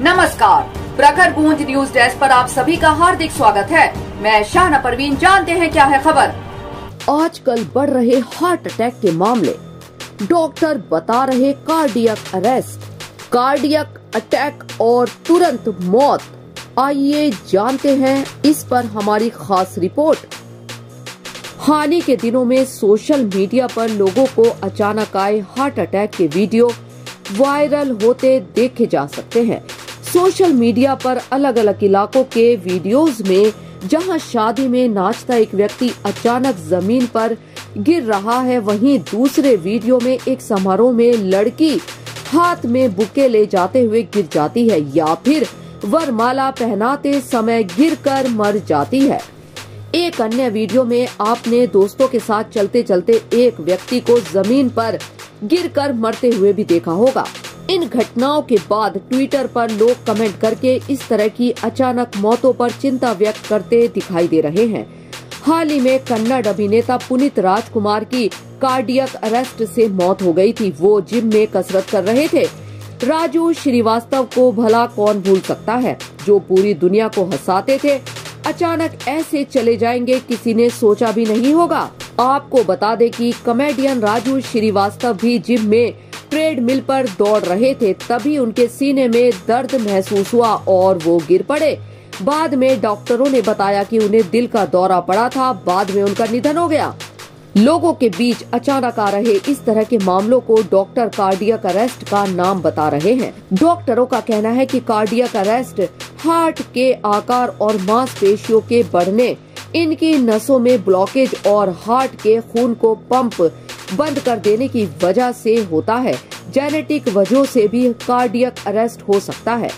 नमस्कार। प्रखर गूंज न्यूज़ डेस्क पर आप सभी का हार्दिक स्वागत है। मैं शाहना परवीन, जानते हैं क्या है खबर? आजकल बढ़ रहे हार्ट अटैक के मामले। डॉक्टर बता रहे कार्डियक अरेस्ट। कार्डियक अटैक और तुरंत मौत। आइए जानते हैं इस पर हमारी खास रिपोर्ट। हाल ही के दिनों में सोशल मीडिया पर लोगों को अचानक आए हार्ट अटैक के वीडियो वायरल होते देखे जा सकते हैं। सोशल मीडिया पर अलग अलग इलाकों के वीडियोस में, जहाँ शादी में नाचता एक व्यक्ति अचानक ज़मीन पर गिर रहा है, वहीं दूसरे वीडियो में एक समारोह में लड़की हाथ में बुके ले जाते हुए गिर जाती है, या फिर वरमाला पहनाते समय गिरकर मर जाती है। एक अन्य वीडियो में आपने दोस्तों के साथ चलते चलते एक व्यक्ति को ज़मीन पर गिरकर मरते हुए भी देखा होगा। इन घटनाओं के बाद ट्विटर पर लोग कमेंट करके इस तरह की अचानक मौतों पर चिंता व्यक्त करते दिखाई दे रहे हैं। हाल ही में कन्नड़ अभिनेता पुनीत राजकुमार की कार्डियक अरेस्ट से मौत हो गई थी। वो जिम में कसरत कर रहे थे। राजू श्रीवास्तव को भला कौन भूल सकता है? जो पूरी दुनिया को हंसाते थे, अचानक ऐसे चले जाएँगे किसी ने सोचा भी नहीं होगा। आपको बता दें कि कॉमेडियन राजू श्रीवास्तव भी जिम में ट्रेडमिल पर दौड़ रहे थे, तभी उनके सीने में दर्द महसूस हुआ और वो गिर पड़े। बाद में डॉक्टरों ने बताया कि उन्हें दिल का दौरा पड़ा था, बाद में उनका निधन हो गया। लोगों के बीच अचानक आ रहे इस तरह के मामलों को डॉक्टर कार्डियक अरेस्ट का नाम बता रहे हैं। डॉक्टरों का कहना है कि कार्डियक अरेस्ट हार्ट के आकार और मांसपेशियों के बढ़ने, इनकी नसों में ब्लॉकेज और हार्ट के खून को पंप बंद कर देने की वजह से होता है। जेनेटिक वजहों से भी कार्डियक अरेस्ट हो सकता है।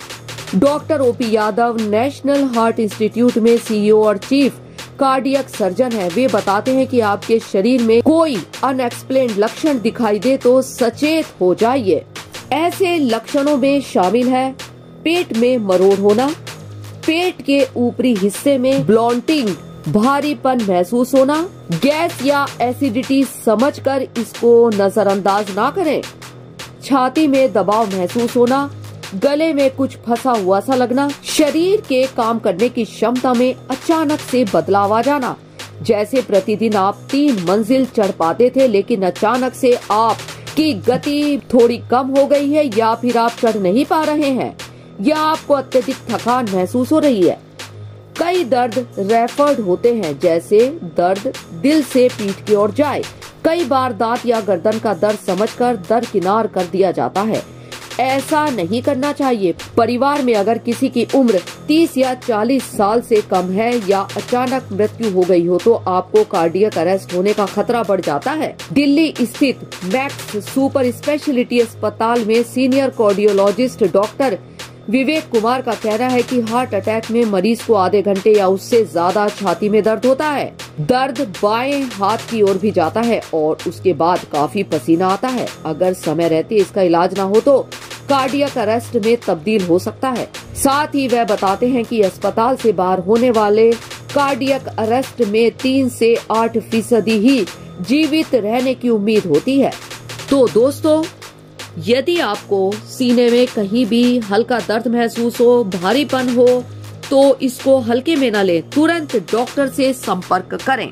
Doctor OP Yadav, national heart institute में सीईओ और चीफ कार्डियक सर्जन है। वे बताते हैं कि आपके शरीर में कोई अनएक्सप्लेन लक्षण दिखाई दे तो सचेत हो जाइए। ऐसे लक्षणों में शामिल है पेट में मरोड़ होना, पेट के ऊपरी हिस्से में ब्लॉन्टिंग भारीपन महसूस होना, गैस या एसिडिटी समझकर इसको नजरअंदाज ना करें। छाती में दबाव महसूस होना, गले में कुछ फंसा हुआ सा लगना, शरीर के काम करने की क्षमता में अचानक से बदलाव आ जाना। जैसे प्रतिदिन आप तीन मंजिल चढ़ पाते थे, लेकिन अचानक से आप की गति थोड़ी कम हो गई है या फिर आप चढ़ नहीं पा रहे हैं, या आपको अत्यधिक थकान महसूस हो रही है। कई दर्द रेफर्ड होते हैं, जैसे दर्द दिल से पीठ की ओर जाए। कई बार दांत या गर्दन का दर्द समझकर दरकिनार कर दिया जाता है। ऐसा नहीं करना चाहिए। परिवार में अगर किसी की उम्र 30 या 40 साल से कम है या अचानक मृत्यु हो गई हो तो आपको कार्डियक अरेस्ट होने का खतरा बढ़ जाता है। दिल्ली स्थित मैक्स सुपर स्पेशलिटी अस्पताल में senior cardiologist doctor Vivek Kumar का कहना है कि हार्ट अटैक में मरीज़ को आधे घंटे या उससे ज़्यादा छाती में दर्द होता है। दर्द बाएँ हाथ की ओर भी जाता है और उसके बाद काफ़ी पसीना आता है। अगर समय रहते इसका इलाज न हो तो कार्डियक अरेस्ट में तब्दील हो सकता है। साथ ही वह बताते हैं कि अस्पताल से बाहर होने वाले कार्डियक अरेस्ट में तीन से आठ फ़ीसदी ही जीवित रहने की उम्मीद होती है। तो दोस्तों यदि आपको सीने में कहीं भी हल्का दर्द महसूस हो, भारीपन हो तो इसको हल्के में न लें। तुरंत डॉक्टर से संपर्क करें।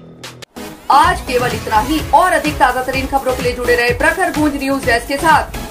आज केवल इतना ही, और अधिक ताज़ा तरीन खबरों के लिए जुड़े रहे प्रखर गूंज न्यूज़ डेस्क के साथ।